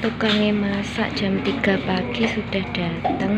tukangnya masak jam 3 pagi sudah datang